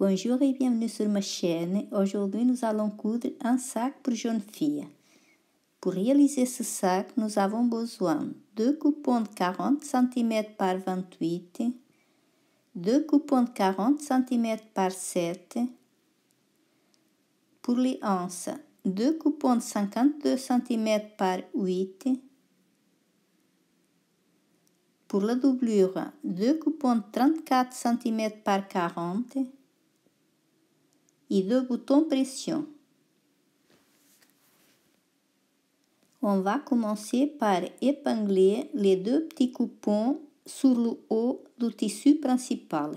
Bonjour et bienvenue sur ma chaîne. Aujourd'hui, nous allons coudre un sac pour jeune fille. Pour réaliser ce sac, nous avons besoin de coupons de 40 cm par 28, deux coupons de 40 cm par 7. Pour les anses, deux coupons de 52 cm par 8. Pour la doublure, deux coupons de 34 cm par 40 et deux boutons pression. On va commencer par épingler les deux petits coupons sur le haut du tissu principal.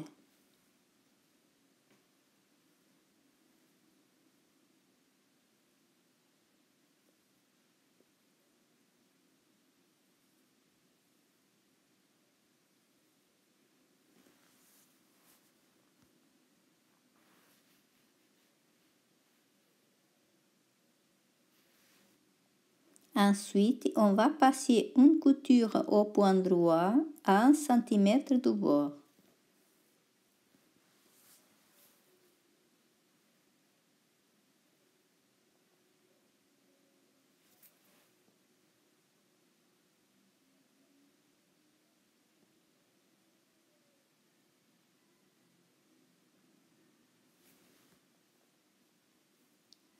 Ensuite, on va passer une couture au point droit à 1 cm du bord.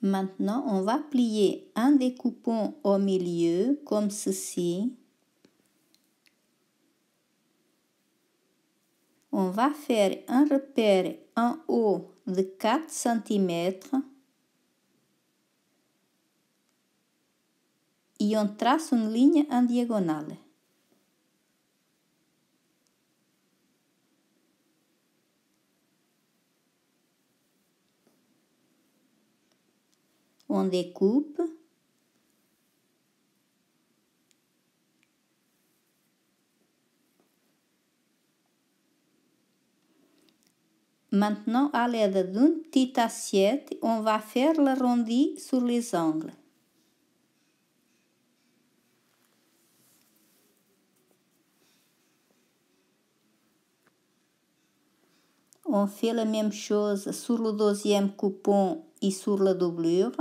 Maintenant, on va plier un des coupons au milieu, comme ceci. On va faire un repère en haut de 4 cm et on trace une ligne en diagonale. On découpe. Maintenant, à l'aide d'une petite assiette, on va faire l'arrondi sur les angles. On fait la même chose sur le deuxième coupon et sur la doublure.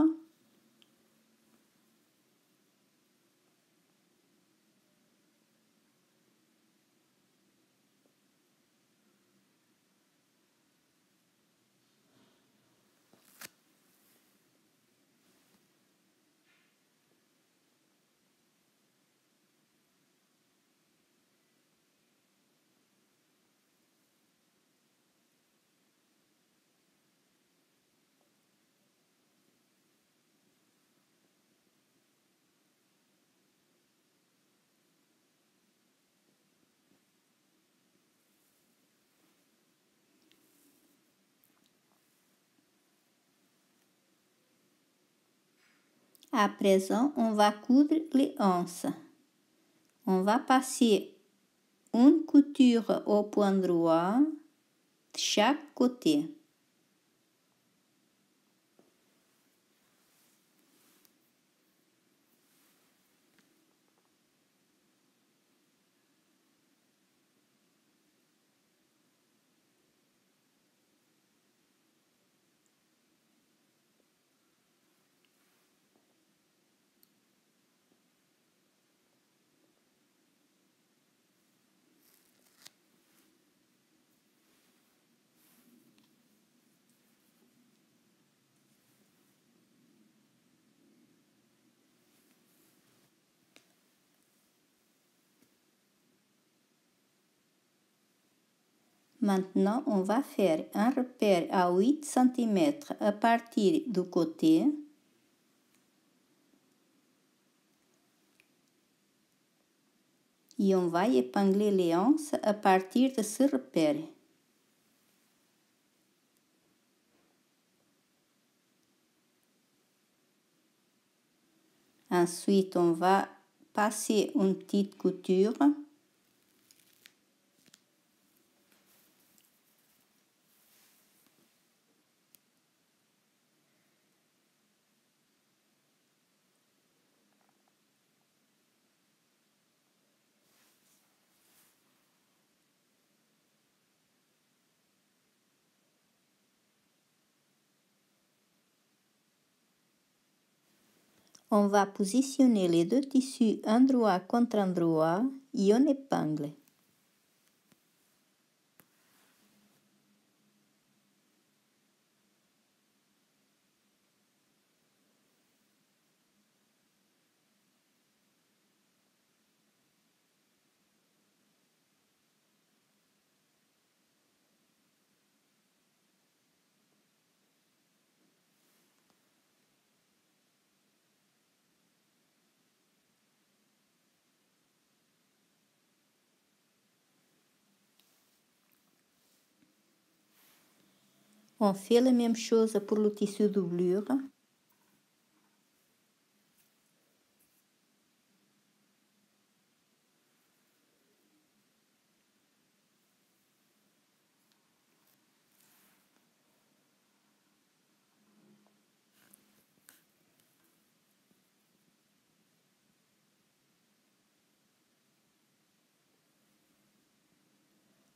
À présent, on va coudre les anses. On va passer une couture au point droit de chaque côté. Maintenant, on va faire un repère à 8 cm à partir du côté. Et on va épingler les anses à partir de ce repère. Ensuite, on va passer une petite couture On va positionner les deux tissus endroit contre endroit et on épingle. On fait la même chose pour le tissu.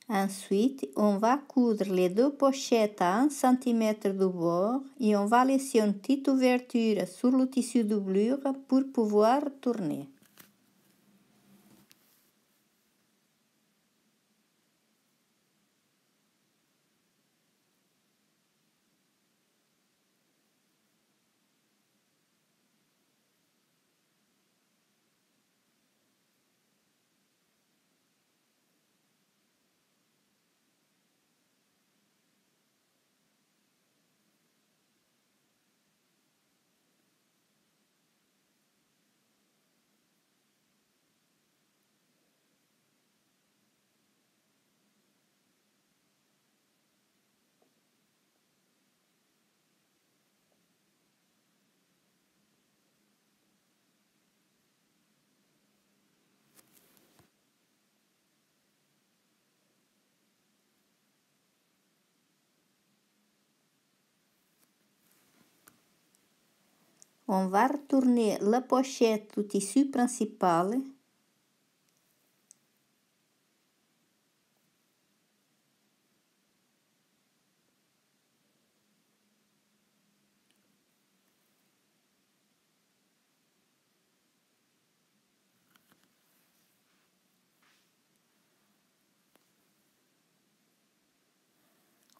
Ensuite, on va coudre les deux pochettes à 1 cm de bord et on va laisser une petite ouverture sur le tissu doublure pour pouvoir tourner. On va retourner la pochette du tissu principal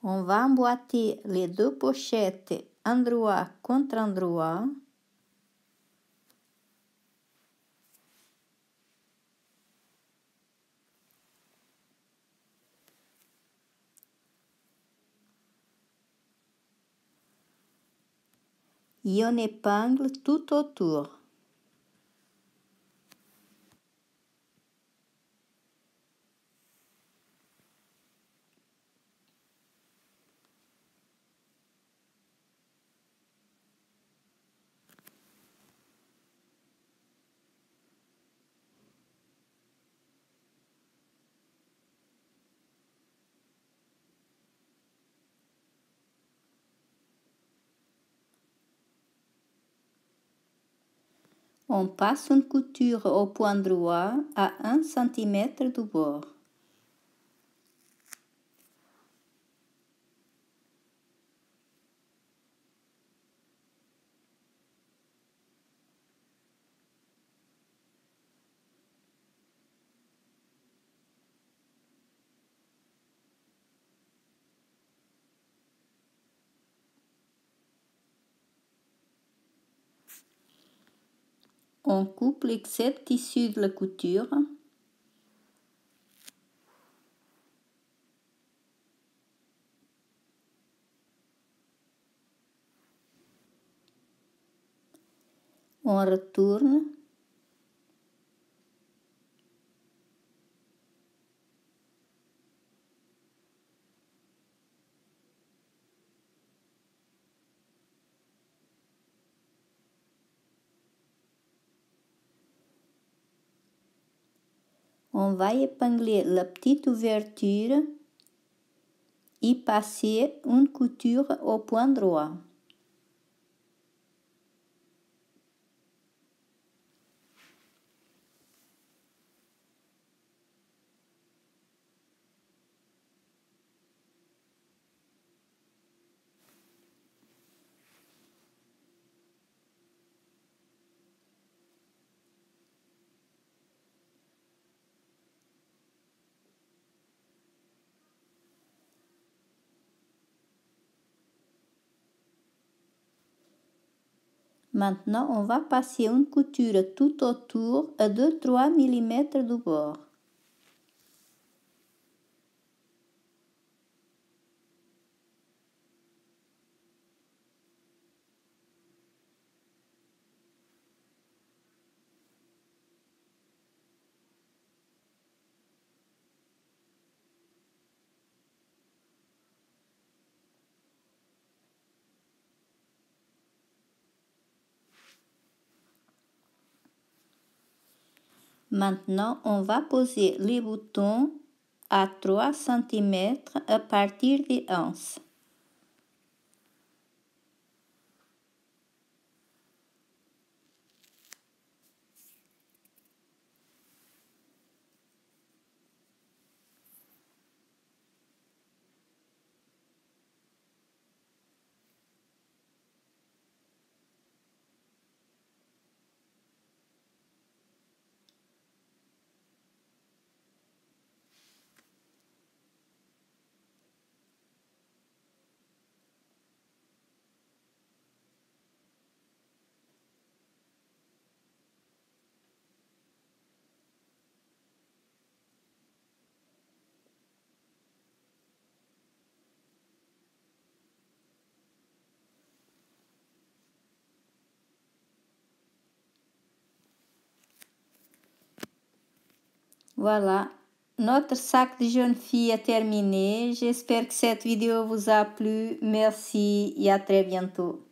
On va emboîter les deux pochettes endroit contre endroit. Et on épingle tout autour. On passe une couture au point droit à 1 cm du bord. On coupe l'excès tissu de la couture. On retourne. On va épingler la petite ouverture et passer une couture au point droit. Maintenant, on va passer une couture tout autour à 2-3 mm du bord. Maintenant, on va poser les boutons à 3 cm à partir des anses. Voilà, notre sac de jeune fille est terminé. J'espère que cette vidéo vous a plu. Merci et à très bientôt.